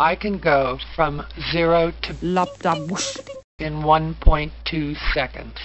I can go from 0 to in 1.2 seconds.